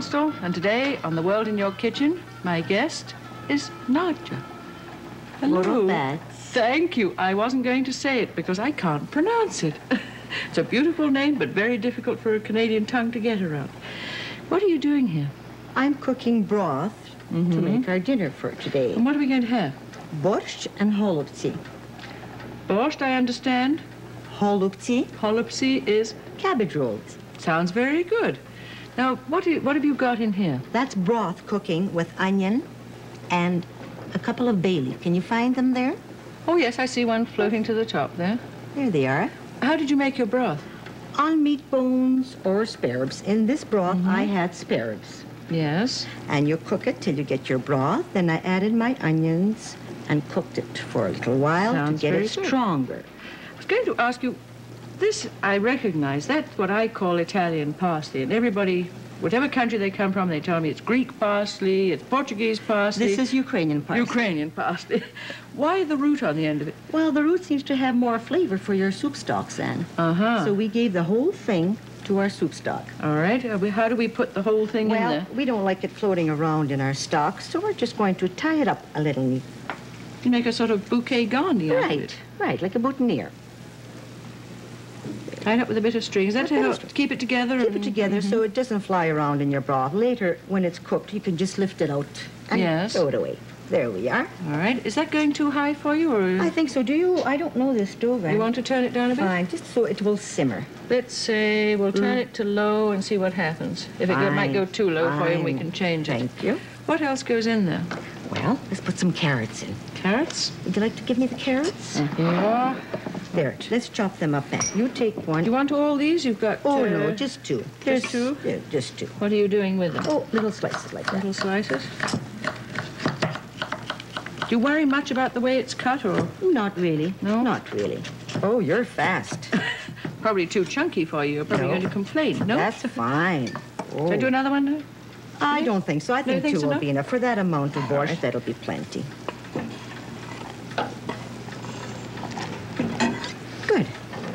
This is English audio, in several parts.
I'm Anne Wanstall, and today on The World in Your Kitchen, my guest is Nadia. Hello. Thank you. I wasn't going to say it because I can't pronounce it. it's a beautiful name, but very difficult for a Canadian tongue to get around. What are you doing here? I'm cooking broth to mm-hmm. make our dinner for today. And what are we going to have? Borscht and holubtsi. Borscht, I understand. Holubtsi, Holopsy is cabbage rolls. sounds very good. Now, what, do you, what have you got in here? That's broth cooking with onion and a couple of bay leaf. Can you find them there? Oh, yes, I see one floating to the top there. There they are. How did you make your broth? On meat bones or spare ribs. In this broth, Mm-hmm. I had spare ribs. Yes. And you cook it till you get your broth. Then I added my onions and cooked it for a little while Sounds to get it good. stronger. I was going to ask you, this I recognize. That's what I call Italian parsley. And everybody, whatever country they come from, they tell me it's Greek parsley, it's Portuguese parsley. This is Ukrainian parsley. Ukrainian parsley. Why the root on the end of it? Well, the root seems to have more flavor for your soup stocks then. Uh-huh. So we gave the whole thing to our soup stock. All right. Uh, we- How do we put the whole thing in there? Well, we don't like it floating around in our stock, so we're just going to tie it up a little neat. You make a sort of bouquet garni Right, right, like a boutonniere. Tied up with a bit of string. Is that to help keep it together? Keep it together so it doesn't fly around in your broth. Later, when it's cooked, you can just lift it out and Yes. throw it away. There we are. All right. Is that going too high for you, or I think so. Do you? I don't know this stove. you want to turn it down a bit? Fine, just so it will simmer. Let's say we'll turn Mm. it to low and see what happens. If it go- might go too low for you, we can change it. Thank you. What else goes in there? Well, let's put some carrots in. Carrots? Would you like to give me the carrots? Are. There, let's chop them up now. You take one. Do you want all these? You've got. Oh, uh, no, just two. just two? Yeah, just two. What are you doing with them? Oh, little slices like that. Little slices. Do you worry much about the way it's cut, or Not really. No? Not really. Oh, you're fast. probably too chunky for you? You're probably No. going to complain. No. That's fine. Oh. Should I do another one? now? I don't think so. I think think two so, will no? be enough. For that amount of borscht, that'll be plenty.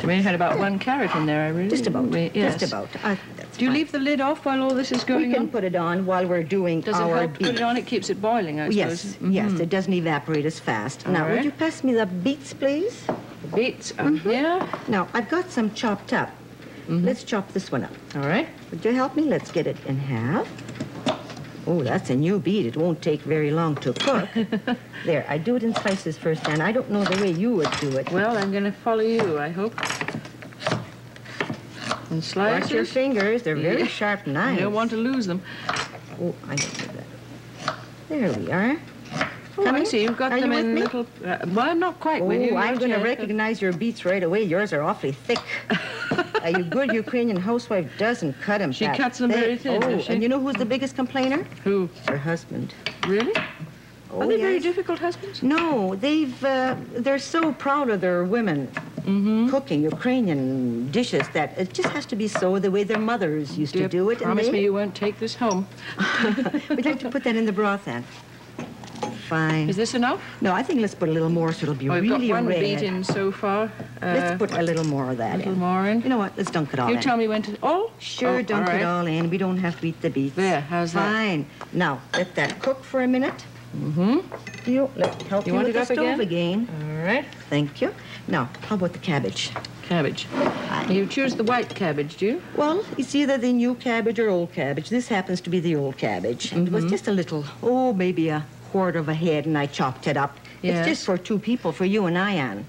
I mean, I had about one carrot in there. I really. Just about. we- yes. Just about. I, Do you fine. leave the lid off while all this is going? We can on? put it on while we're doing Does it our help to beets. put it on? It keeps it boiling, I Yes, suppose. yes. Mhm. It doesn't evaporate as fast. All now, right. would you pass me the beets, please? Beets. uh, Mm-hmm. Yeah. Now, I've got some chopped up. Mm-hmm. Let's chop this one up. All right. Would you help me? Let's get it in half. Oh, that's a new beet. It won't take very long to cook. there, I do it in slices first, and I don't know the way you would do it. Well, I'm going to follow you, I hope. And Watch your fingers. They're very Yeah. sharp I knives. don't want to lose them. Oh, I don't do that. There we are. Oh, I Coming? see. You've got Are them you in little. Uh, well, I'm not quite Oh, you. I'm going to recognize your beets right away. Yours are awfully thick. a good Ukrainian housewife doesn't cut them. She cuts them very thin, Oh, she? and you know who's the biggest complainer? Who? Her husband. Really? Oh, Are they very difficult husbands? No, they've uh, they're so proud of their women Mm-hmm. cooking Ukrainian dishes that it just has to be so the way their mothers used to do it. Promise and me you won't take this home. We'd like to put that in the broth then. Fine. Is this enough? No, I think let's put a little more so it'll be Oh, we've really got one red. in so far. Uh, Let's put a little more of that a little in. more in. You know what? Let's dunk it all in. You in. tell me when to. Oh, Sure, oh, dunk all right. it all in. We don't have to eat the beets. There, how's that? Fine. Now, let that cook for a minute. Mm-hmm. You, let help You you want with it the up stove again? again. All right. Thank you. Now, how about the cabbage? Cabbage. You choose the white cabbage, do you? Well, it's either the new cabbage or old cabbage. This happens to be the old cabbage. And it Mm-hmm. was just a little, oh, maybe a quarter of a head, and I chopped it up. Yes. It's just for two people, for you and I, Anne.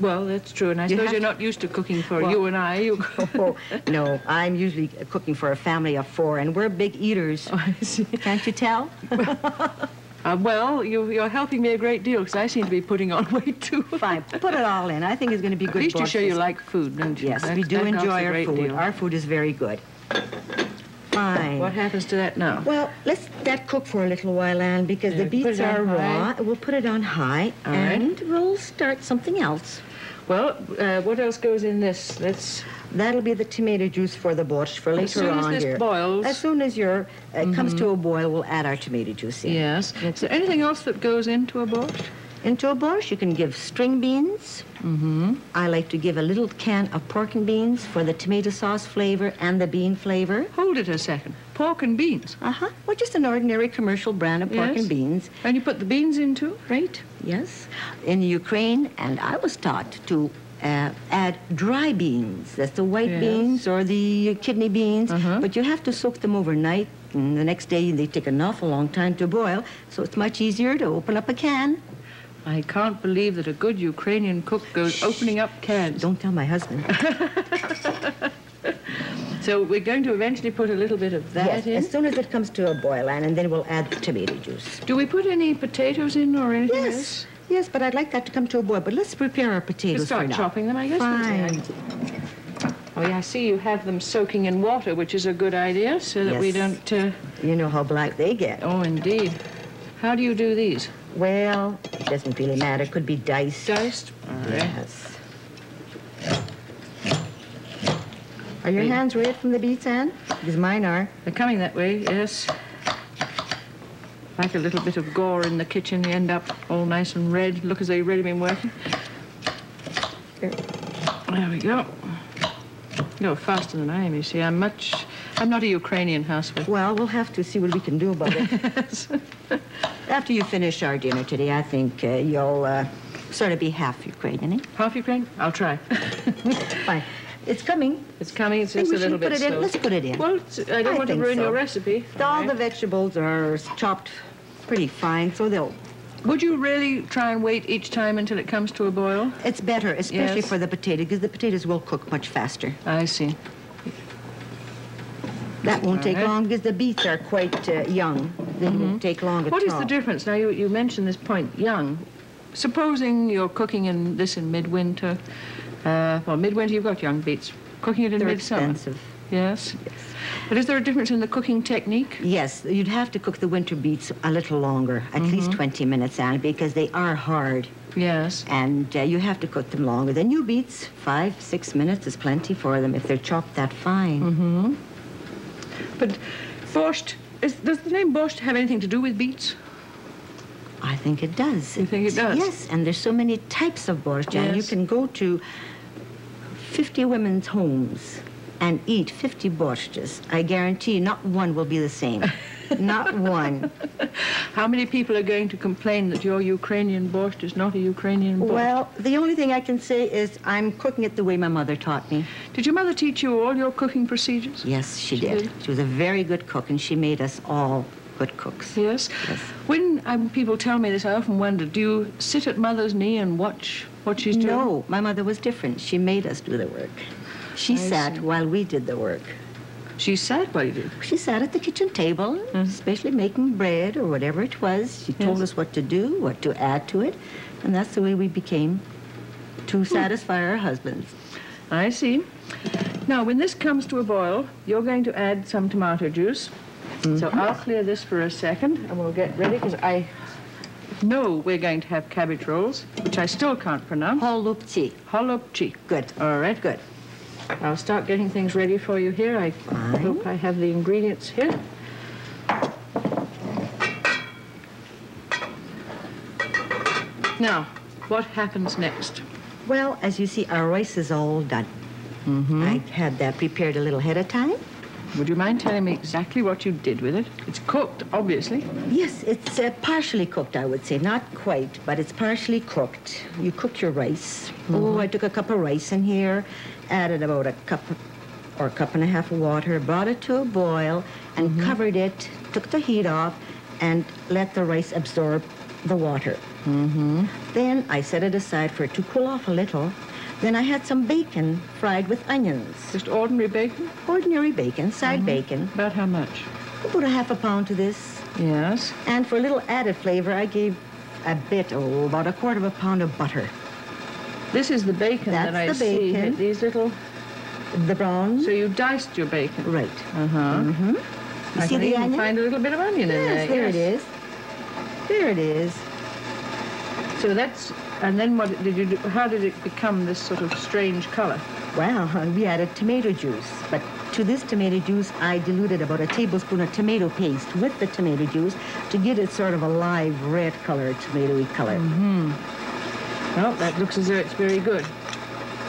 Well, that's true. And I You suppose you're to- not used to cooking for Well- you and I. You. Oh, no, I'm usually cooking for a family of four, and we're big eaters. Oh, I see. Can't you tell? Uh, well, you, you're helping me a great deal because I seem to be putting on weight too. Fine, put it all in. I think it's going to be good. At least you show you like food, don't you? Yes, we do enjoy our food. deal. Our food is very good. Fine. What happens to that now? Well, let's that cook for a little while, Anne, because Yeah, the beets are high. raw. We'll put it on high, All right. and we'll start something else. Well, uh, what else goes in this? Let's. That'll be the tomato juice for the borscht for later As soon as this here. boils. As soon as your uh, comes to a boil, we'll add our tomato juice in. Yes. Is there anything else that goes into a borscht? Into a borscht, you can give string beans. Mm-hmm. I like to give a little can of pork and beans for the tomato sauce flavor and the bean flavor. Hold it a second. Pork and beans. Uh-huh. Well, just an ordinary commercial brand of pork Yes. and beans. And you put the beans into, right? Yes. In Ukraine, and I was taught to uh, add dry beans. That's the white Yes. beans or the kidney beans. Uh-huh. But you have to soak them overnight, and the next day they take an awful long time to boil. So it's much easier to open up a can. I can't believe that a good Ukrainian cook goes opening up cans. Don't tell my husband. So we're going to eventually put a little bit of that yes, in. as soon as it comes to a boil, Anne, and then we'll add the tomato juice. Do we put any potatoes in or anything Yes. else? Yes, but I'd like that to come to a boil. But let's prepare our potatoes start for now. chopping them, I guess. Fine. Oh, yeah, I see you have them soaking in water, which is a good idea, so that we don't... Uh... You know how black they get. Oh, indeed. How do you do these? Well, it doesn't really matter. Could be diced. Diced? Right. Yes. Are your hands red from the beets, Anne? Because mine are. They're coming that way, yes. Like a little bit of gore in the kitchen, you end up all nice and red, look as though you've really been working. Here. There we go. You go faster than I am, you see. I'm much... I'm not a Ukrainian housewife. Well, we'll have to see what we can do about it. After you finish our dinner today, I think uh, you'll uh, sort of be half Ukrainian, eh? Half Ukrainian? I'll try. Fine. It's coming. It's coming, it's just a little bit put it in? slow. Let's put it in. Well, I don't I want to ruin so. your recipe. All the vegetables are chopped pretty fine, so they'll. Would you really try and wait each time until it comes to a boil? It's better, especially Yes. for the potato, because the potatoes will cook much faster. I see. That won't take long because the beets are quite uh, young. They won't take long at What is the difference? Now, you, you mentioned this point, young. Supposing you're cooking in this in midwinter. Uh, well, midwinter, you've got young beets. Cooking it in They're midsummer. expensive. Yes. yes. But is there a difference in the cooking technique? Yes, you'd have to cook the winter beets a little longer, at least 20 minutes, Anne, because they are hard. Yes. And uh, you have to cook them longer. The new beets, five, six minutes is plenty for them if they're chopped that fine. Mm-hmm. But borscht, is, does the name borscht have anything to do with beets? I think it does. You think it does? Yes, and there's so many types of borscht, and you can go to 50 women's homes and eat 50 borschts. I guarantee not one will be the same. not one. How many people are going to complain that your Ukrainian borscht is not a Ukrainian borscht? Well, the only thing I can say is I'm cooking it the way my mother taught me. Did your mother teach you all your cooking procedures? Yes, she, She did. did? She was a very good cook, and she made us all good cooks. Yes. Yes. When um, people tell me this, I often wonder, do you sit at mother's knee and watch what she's doing? No, my mother was different. She made us do the work. She I sat see. while we did the work. She sat did. She sat at the kitchen table, especially making bread or whatever it was. She told. Yes. us what to do, what to add to it, and that's the way we became to satisfy our husbands. I see. Now, when this comes to a boil, you're going to add some tomato juice. So Mm-hmm. I'll clear this for a second, and we'll get ready, because I know we're going to have cabbage rolls, which I still can't pronounce. Holupchi. Holopchi. Good. All right. Good. I'll start getting things ready for you here. I hope I have the ingredients here. Now, what happens next? Well, as you see, our rice is all done. Mm-hmm. I had that prepared a little ahead of time. Would you mind telling me exactly what you did with it? It's cooked, obviously. Yes, it's uh, partially cooked, I would say. Not quite, but it's partially cooked. You cook your rice. Oh, I took a cup of rice in here, added about a cup or a cup and a half of water, brought it to a boil, and covered it, took the heat off, and let the rice absorb the water. Mm-hmm. Then I set it aside for it to cool off a little. Then I had some bacon fried with onions. Just ordinary bacon? Ordinary bacon, side bacon. About how much? Put a half a pound to this. Yes. And for a little added flavor, I gave a bit, oh, about a quarter of a pound of butter. This is the bacon That's that I the see. bacon. These little. The brown. So you diced your bacon. right. Uh huh. Mm-hmm. You I see can the even onion? find a little bit of onion in there. yes, there it is. There it is. So that's. And then what did you do? How did it become this sort of strange color? Well, we added tomato juice, but to this tomato juice, I diluted about a tablespoon of tomato paste with the tomato juice to get it sort of a live red color, tomatoey color. Mm-hmm. Well, that looks as though it's very good.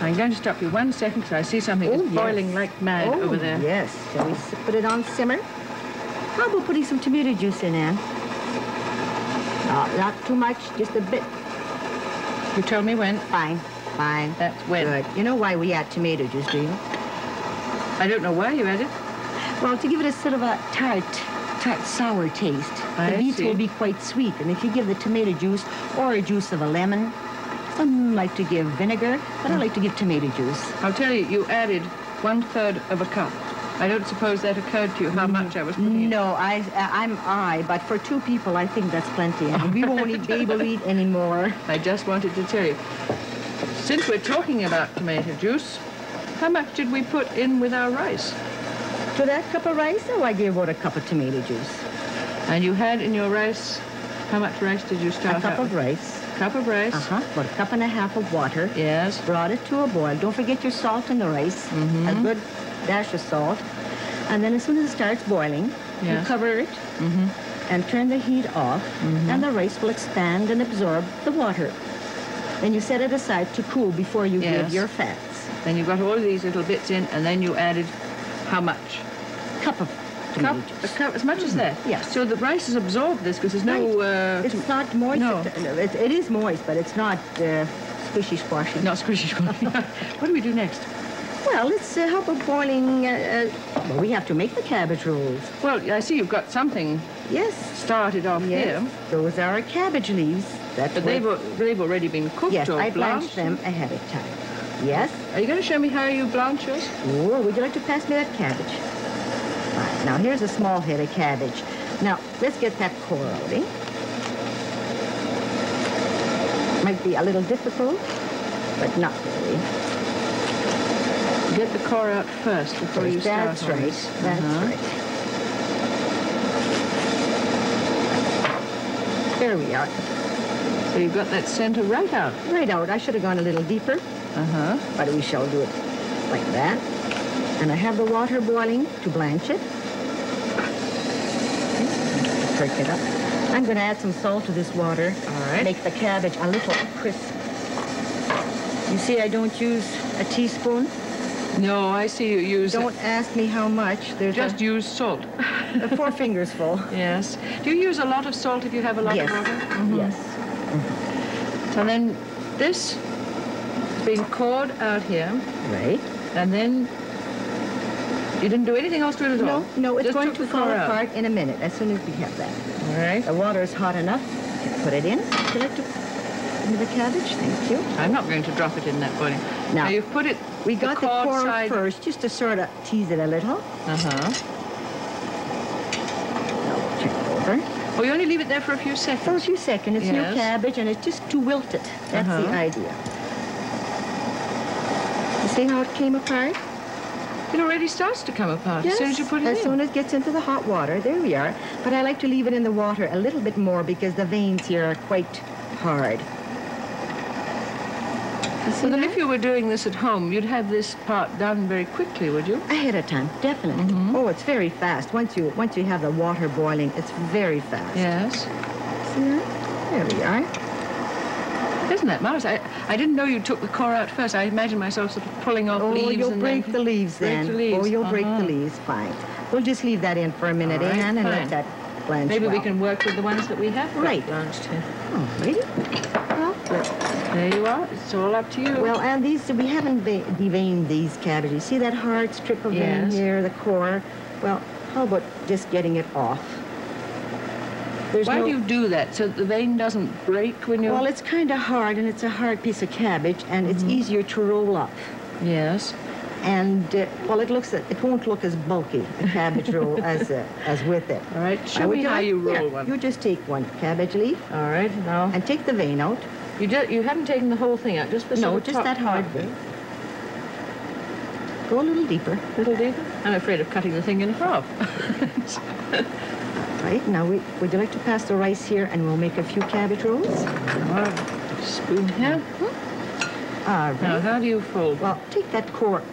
I'm going to stop you one second because I see something is Oh, yes. boiling like mad oh, over there. yes. Shall we put it on simmer? How about putting some tomato juice in, Anne? No, not too much, just a bit. You tell me when. Fine, fine. That's when. Good. You know why we add tomato juice, do you? I don't know why you add it. Well, to give it a sort of a tart, tart sour taste. I the beets see. will be quite sweet, and if you give the tomato juice or a juice of a lemon, some like to give vinegar, but I like to give tomato juice. I'll tell you, you added one third of a cup. I don't suppose that occurred to you how much I was putting in. No, I, I'm I, but for two people, I think that's plenty, and we won't eat, be able to eat anymore. I just wanted to tell you. Since we're talking about tomato juice, how much did we put in with our rice? To that cup of rice, oh, I gave about a cup of tomato juice. And you had in your rice, how much rice did you start A cup of with? rice. Cup of rice. Uh-huh. About a cup and a half of water. Yes. brought it to a boil. Don't forget your salt in the rice, Mm-hmm. a good dash of salt. And then as soon as it starts boiling, you cover it Mm-hmm. and turn the heat off, and the rice will expand and absorb the water. Then you set it aside to cool before you Yes. give your fats. Then you've got all these little bits in, and then you added how much? Cup of Cup, cup, as much as that. Yes. So the rice has absorbed this because there's no. Uh, It's not moist. No. It, it is moist, but it's not uh, squishy squashy. not squishy. what do we do next? Well, let's uh, how about boiling. Uh, uh, well, we have to make the cabbage rolls. Well, I see you've got something Yes. started off Yes. here, Those are our cabbage leaves. That's but they've they've already been cooked Yes, or I blanched. blanched them ahead of time. Yes? Are you going to show me how you blanch yours? Oh, would you like to pass me that cabbage? Right, now here's a small head of cabbage. Now, let's get that core out, eh? Might be a little difficult, but not really. Get the core out first before you start. That's on right, that's Uh-huh. right. There we are. So you've got that center right out. Right out. I should have gone a little deeper, Uh-huh. but we shall do it like that. And I have the water boiling to blanch it. Perk it up. I'm going to add some salt to this water. All right. Make the cabbage a little crisp. You see, I don't use a teaspoon. No, I see you use Don't ask me how much. There's just use salt. four fingers full. yes. Do you use a lot of salt if you have a lot yes. of water? Mhm. Yes. And then this is being poured out here, Right. and then you didn't do anything else to it at all. No, no, it's Just going to fall out. apart in a minute as soon as we have that. All right. The water is hot enough. Put it in. Like to into the cabbage? Thank you. I'm not going to drop it in that boiling. Now, now you've put it. We got the, core side. first, just to sort of tease it a little. Uh huh. Now it over. Oh, you only leave it there for a few seconds. For a few seconds. It's new cabbage, and it's just to wilt it. That's the Uh-huh. idea. You see how it came apart? It already starts to come apart as soon as you put it as in. As soon as it gets into the hot water. There we are. But I like to leave it in the water a little bit more because the veins here are quite hard. So then, if you were doing this at home, you'd have this part done very quickly, would you? Ahead of time, definitely. Mm-hmm. Oh, it's very fast. Once you once you have the water boiling, it's very fast. Yes. See that? There we are. Isn't that marvelous? I, I didn't know you took the core out first. I imagined myself sort of pulling off Oh, leaves Oh, you'll break the leaves then. break the leaves. Oh, you'll break Uh-huh. the leaves. Fine. We'll just leave that in for a minute, right, Anne, and let that blanch Maybe we can work with the ones that we have Right. blanched here. Oh, ready? Well, There you are. It's all up to you. well, and these we haven't ve- deveined these cabbages. See that hard strip of vein Yes. here, the core? Well, how about just getting it off? There's Why no, do you do that? So the vein doesn't break when you... Well, it's kind of hard, and it's a hard piece of cabbage, and it's Mm-hmm. easier to roll up. Yes. And uh, well, it looks it won't look as bulky a cabbage roll as uh, as with it. All right. Show me how you roll here, one. You just take one cabbage leaf All right. Now, and take the vein out. You, ju- you haven't taken the whole thing out, just the no, just that hard vein. Go a little deeper. Little deeper. I'm afraid of cutting the thing in half. Right now, we, would you like to pass the rice here, and we'll make a few cabbage rolls? Right. Spoon here. All right. Now, how do you fold? Well, take that core,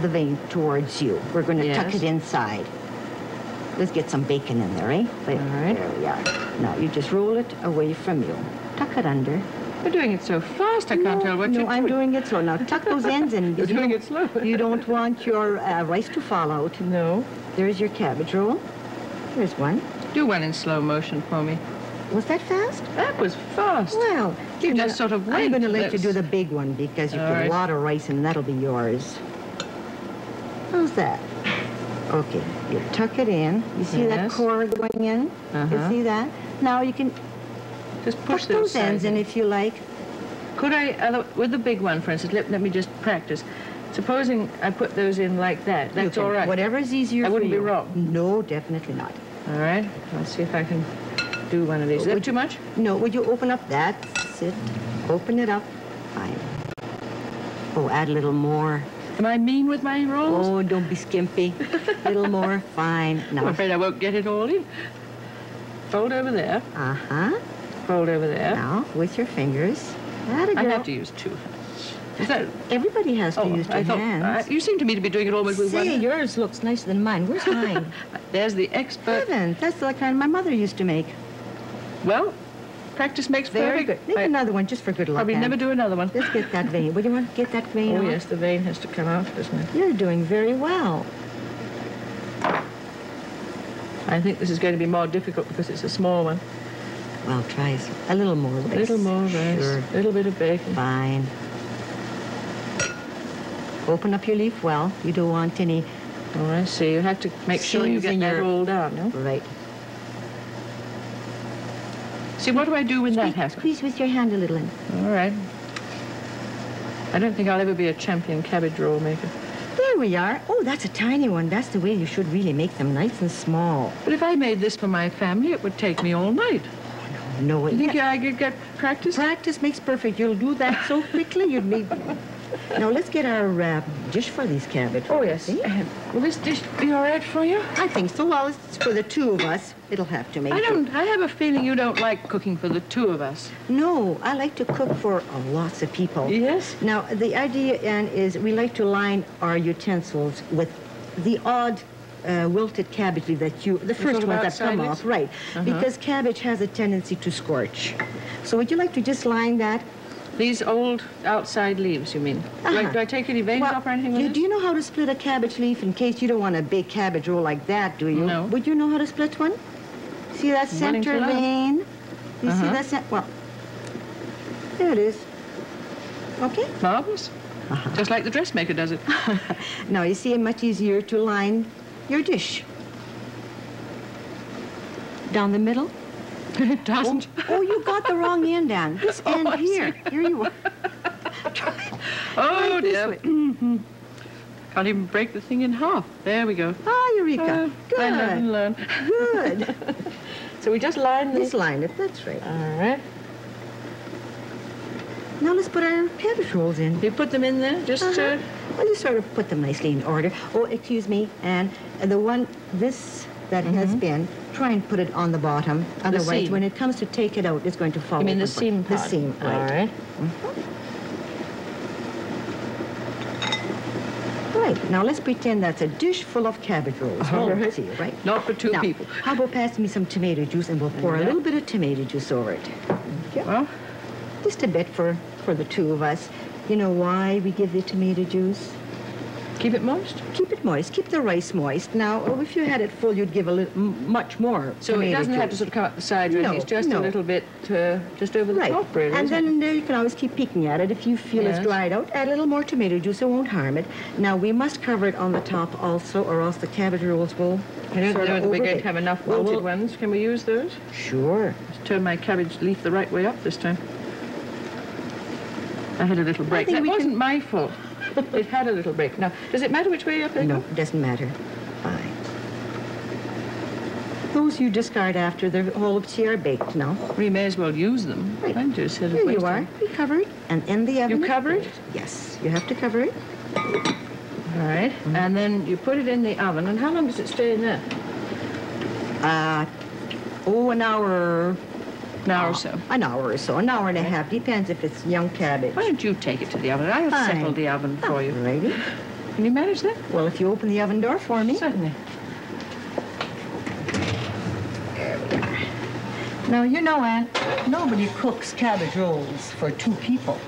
the vein towards you. We're going to tuck it inside. Let's get some bacon in there, eh? There, All right. There we are. Now you just roll it away from you. Tuck it under. You're doing it so fast, I can't tell what no, you're doing. No, I'm doing. it slow. Now tuck those ends in. You're you doing don't- it slow. You don't want your uh, rice to fall out. No. There's your cabbage roll. There's one. Do one in slow motion for me. Was that fast? That was fast. Well, You just sort of I'm going to let you do the big one because you All put right. a lot of rice in and that'll be yours. How's that? Okay, you tuck it in. You see that Yes. core going in? You Uh-huh. You see that? Now you can Just push push those ends in if you like. Could I, with the big one, for instance, let, let me just practice. Supposing I put those in like that, that's all right. Whatever is easier I wouldn't be wrong. No, definitely not. All right. Let's see if I can do one of these. Is that too much? No, would you open up? that? Sit, Open it up. Fine. Oh, add a little more. Am I mean with my rolls? Oh, don't be skimpy. little more. Fine. I'm afraid I won't get it all in. Fold over there. Uh-huh. Fold over there. Now, with your fingers. I girl. have to use two hands. Is that? Everybody has to Oh, use two I thought. hands. I- you seem to me to be doing it almost with one one. yours looks nicer than mine. Where's mine? There's the expert. Heaven, that's the kind my mother used to make. Well, practice makes Very perfect. good. Make I another one just for good luck. probably never do another one. Let's get that vein. Would you want to get that vein Oh off? yes, the vein has to come out, doesn't it? You're doing very well. I think this is going to be more difficult because it's a small one. Well, try a little more rice. A little more rice, Sure. a little bit of bacon. Fine. Open up your leaf well. You don't want any Oh, I see. You have to make sure you get that all down, no? right. See, what do I do when that happens? squeeze with your hand a little. in. All right. I don't think I'll ever be a champion cabbage roll maker. There we are. Oh, that's a tiny one. That's the way you should really make them, nice and small. But if I made this for my family, it would take me all night. No, You think I could get practice? Practice makes perfect. You'll do that so quickly, you'd be. Now let's get our uh, dish for these cabbage. Oh, yes. Uh, Will this dish be all right for you? I think so. Well, it's for the two of us. It'll have to make. I don't. I have a feeling you don't like cooking for the two of us. No, I like to cook for uh, lots of people. Yes. Now the idea, Anne, is we like to line our utensils with the odd. Uh, wilted cabbage leaf that you, the first ones that come off, right? Uh-huh. Because cabbage has a tendency to scorch. So would you like to just line that? These old outside leaves, you mean? Do, I, Uh-huh. do I take any veins Well, off or anything you, do you know how to split a cabbage leaf in case you don't want a big cabbage roll like that, do you? No. Would you know how to split one? See that center vein? You see Uh-huh. that center? Well, there it is. Okay. Marvelous. Uh-huh. Just like the dressmaker does it. Now you see, it much easier to line your dish. Down the middle. it doesn't. Oh, you got the wrong end, Anne. This Oh, end I here. Here you are. Try, Oh try this dear. Can't even break the thing in half. There we go. Ah, Eureka. Uh, I live and Good. learn. Good. So we just line Just this. line it. That's right. All right. Now let's put our cabbage rolls in. You put them in there, just Uh-huh. uh, Well, you sort of put them nicely in order. Oh, excuse me, and the one, this that has been, try and put it on the bottom. Otherwise, Mm-hmm. seam. when it comes to take it out, it's going to fall. you mean the seam The part? seam, right. All right. Right, now let's pretend that's a dish full of cabbage rolls. All right. see, right? Not for two now, people. How about pass me some tomato juice and we'll pour a little bit of tomato juice over it. Yeah, Well, just a bit for, for the two of us. You know why we give the tomato juice? keep it moist. Keep it moist. Keep the rice moist. Now, oh, if you had it full, you'd give a little, m- much more. So it doesn't have to sort of come up the sides. No, It's just no. a little bit, uh, just over the Right. top, really. and then you can always keep peeking at it. If you feel Yes. it's dried out, add a little more tomato juice. It won't harm it. Now, we must cover it on the top also, or else the cabbage rolls will I don't sort know that we're going to have enough Well, wilted we'll- ones. Can we use those? Sure. Just turn my cabbage leaf the right way up this time. I had a little break. think That wasn't my fault. it had a little break. Now, does it matter which way up they No, it doesn't matter. Fine. Those you discard after the holubtsi are baked now. We may as well use them. Right. I just had a Here you waste are. of- You cover it. And in the oven. You cover it? Yes, you have to cover it. All right. Mm-hmm. And then you put it in the oven. And how long does it stay in there? Uh, oh, an hour, An hour or so. An hour or so, an hour and a half. Depends if it's young cabbage. Why don't you take it to the oven? I'll Fine. settle the oven for you. Alrighty. Can you manage that? Well, if you open the oven door for me. Certainly. Now, you know, Anne, nobody cooks cabbage rolls for two people.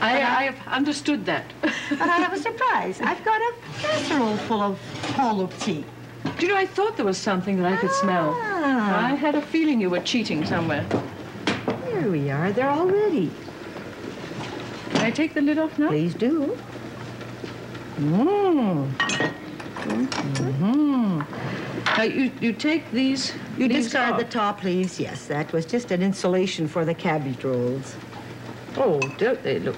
I, I have understood that. But I have a surprise. I've got a casserole full of hollow tea. Do you know, I thought there was something that I could smell. Ah. I had a feeling you were cheating somewhere. Here we are. They're all ready. Can I take the lid off now? Please do. Mmm. Mm-hmm. Now, you, you take these... You these discard the off. top, please. Yes, that was just an insulation for the cabbage rolls. Oh, don't they look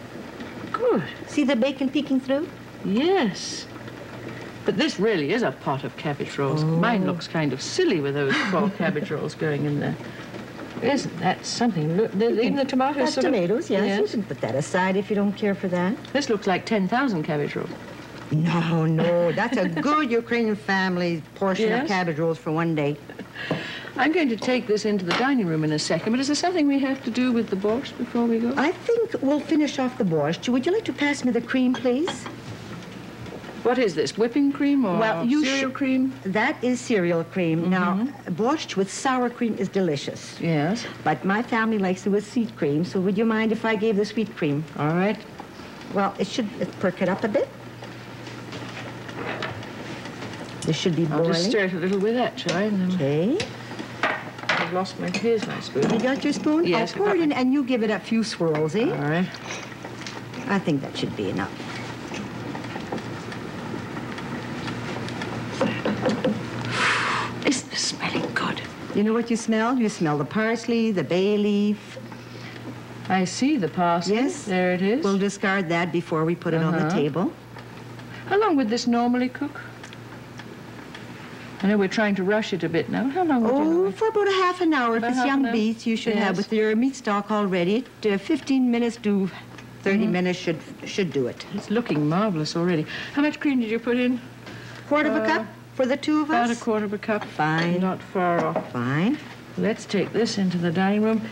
good? See the bacon peeking through? Yes. But this really is a pot of cabbage rolls. Oh. Mine looks kind of silly with those four cabbage rolls going in there. Isn't that something? Look, the, even the tomatoes That's sort of- tomatoes, yes. You yes. can put that aside if you don't care for that. This looks like 10,000 cabbage rolls. No, no, that's a good Ukrainian family portion Yes? of cabbage rolls for one day. I'm going to take this into the dining room in a second, but is there something we have to do with the borscht before we go? I think we'll finish off the borscht. Would you like to pass me the cream, please? What is this, whipping cream or Well, you cereal cream? That is cereal cream. Now, Mm-hmm. borscht with sour cream is delicious. Yes. But my family likes it with sweet cream, so would you mind if I gave the sweet cream? All right. Well, it should perk it up a bit. This should be I'll boiling. just stir it a little with that, shall I? Okay. I've lost my, here's my spoon. You got your spoon? Yes, I'll pour it in and you give it a few swirls, eh? All right. I think that should be enough. Isn't this smelling good? You know what you smell? You smell the parsley, the bay leaf. I see the parsley. Yes. There it is. We'll discard that before we put it on the Uh-huh. table. How long would this normally cook? I know we're trying to rush it a bit now. How long would you Oh, normally- for about a half an hour. If it's young beets, you should have with your meat stock all ready. Uh, 15 minutes to 30 Mm-hmm. minutes should should do it. It's looking marvelous already. How much cream did you put in? Quarter of a Uh, cup for the two of us? About a quarter of a cup. Fine. Not far off. Fine. Let's take this into the dining room,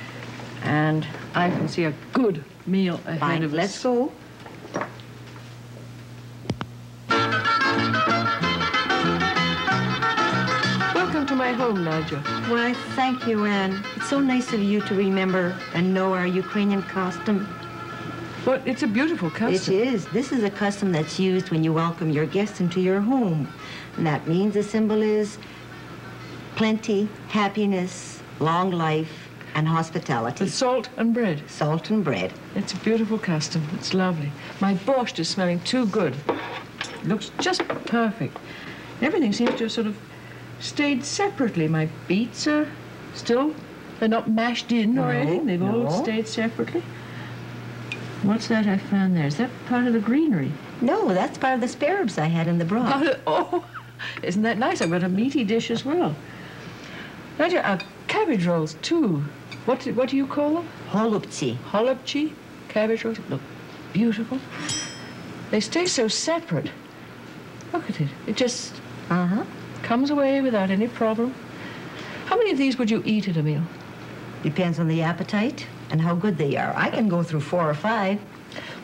and I can see a good meal ahead Fine. of us. Let's go. Welcome to my home, Nadia. Why, thank you, Anne. It's so nice of you to remember and know our Ukrainian custom. But it's a beautiful It custom. is. This is a custom that's used when you welcome your guests into your home. And that means the symbol is plenty, happiness, long life, and hospitality. With salt and bread. Salt and bread. It's a beautiful custom. It's lovely. My borscht is smelling too good. Looks just perfect. Everything seems to have sort of stayed separately. My beets are still, they're not mashed in or anything. They've all stayed separately. What's that I found there? Is that part of the greenery? No, that's part of the spare ribs I had in the broth. Oh, isn't that nice? I've got a meaty dish as well. Nadia, uh, cabbage rolls too. What, do- what do you call them? Holubtsi. Holubchi cabbage rolls. Look, beautiful. They stay so separate. Look at it. It just Uh-huh. comes away without any problem. How many of these would you eat at a meal? Depends on the appetite and how good they are. I can go through four or five.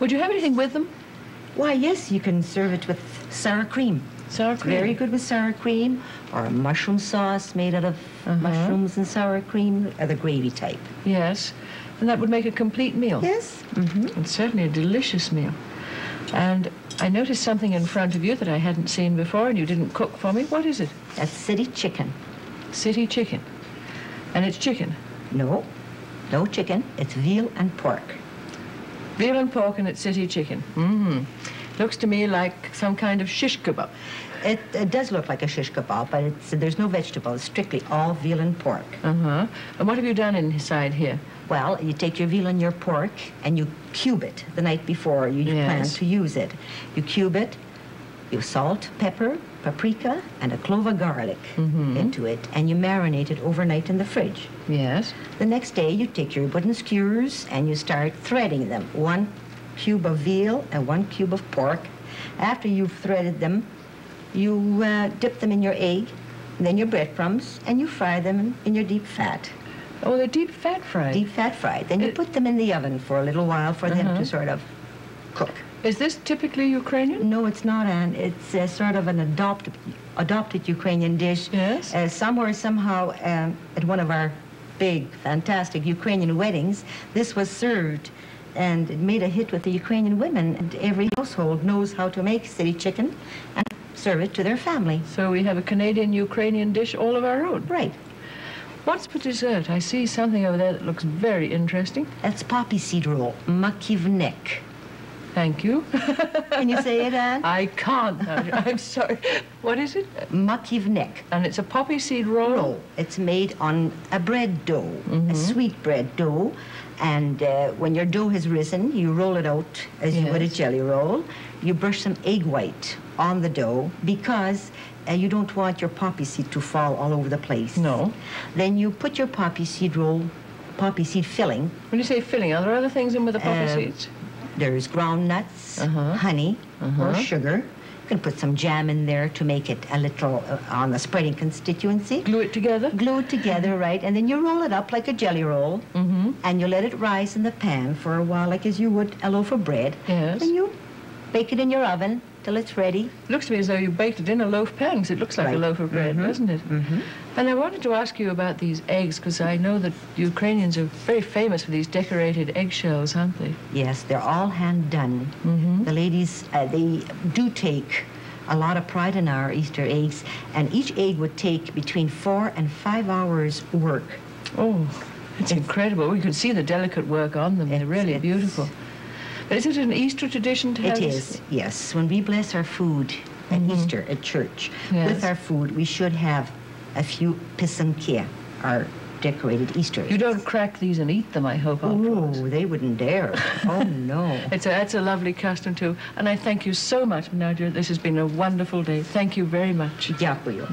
Would you have anything with them? Why, yes, you can serve it with sour cream. Sour It's cream. very good with sour cream or a mushroom sauce made out of Uh-huh. mushrooms and sour cream, or the gravy type. Yes. And that would make a complete meal. Yes? Mm-hmm. It's certainly a delicious meal. And I noticed something in front of you that I hadn't seen before and you didn't cook for me. What is it? That's city chicken. City chicken. And it's chicken. No, no chicken. It's veal and pork. Veal and pork and it's city chicken. Mm-hmm. Looks to me like some kind of shish kebab. It, it does look like a shish kebab, but it's, there's no vegetable. It's strictly all veal and pork. Uh-huh. And what have you done inside here? Well, you take your veal and your pork and you cube it the night before you plan Yes. to use it. You cube it, you salt, pepper, paprika, and a clove of garlic Mm-hmm. into it, and you marinate it overnight in the fridge. Yes. The next day, you take your wooden skewers and you start threading them. One cube of veal and one cube of pork. After you've threaded them, you uh, dip them in your egg, and then your breadcrumbs, and you fry them in your deep fat. Oh, they're deep fat fried. deep fat fried. Then you It- put them in the oven for a little while for them Uh-huh. to sort of cook. Is this typically Ukrainian? No, it's not, Anne. It's uh, sort of an adopted, adopted Ukrainian dish. Yes. Uh, somewhere, somehow, um, at one of our big, fantastic Ukrainian weddings, this was served. And it made a hit with the Ukrainian women. And every household knows how to make city chicken and serve it to their family. So we have a Canadian Ukrainian dish all of our own. Right. What's for dessert? I see something over there that looks very interesting. That's poppy seed roll, makivnek. Thank you. Can you say it, Anne? I can't. I'm sorry. What is it? Makivnek. And it's a poppy seed roll. roll. It's made on a bread dough, a sweet bread dough. And uh, when your dough has risen, you roll it out as you would a jelly roll. You brush some egg white on the dough because uh, you don't want your poppy seed to fall all over the place. No. Then you put your poppy seed roll, poppy seed filling. When you say filling, are there other things in with the poppy Uh, seeds? There's ground nuts, Uh-huh. honey, or Uh-huh. sugar. You can put some jam in there to make it a little uh, on the spreading constituency. Glue it together? glue it together, right? And then you roll it up like a jelly roll, Mm-hmm. and you let it rise in the pan for a while, like as you would a loaf of bread. Yes. Then you bake it in your oven till it's ready. Looks to me as though you baked it in a loaf pan, 'cause it looks like a loaf of bread, doesn't it? Mm-hmm. And I wanted to ask you about these eggs, because I know that Ukrainians are very famous for these decorated eggshells, aren't they? Yes, they're all hand done. Mm-hmm. The ladies, uh, they do take a lot of pride in our Easter eggs, and each egg would take between four and five hours work. Oh, it's incredible. We could see the delicate work on them. They're really beautiful. But is it an Easter tradition to have It this? is, yes. When we bless our food at Easter at church, Yes. with our food, we should have a few pisankia, our decorated Easter eggs. You don't crack these and eat them, I hope, afterwards. Oh, they wouldn't dare. Oh, no. It's a, that's a lovely custom, too. And I thank you so much, Nadia. This has been a wonderful day. Thank you very much. Дякую.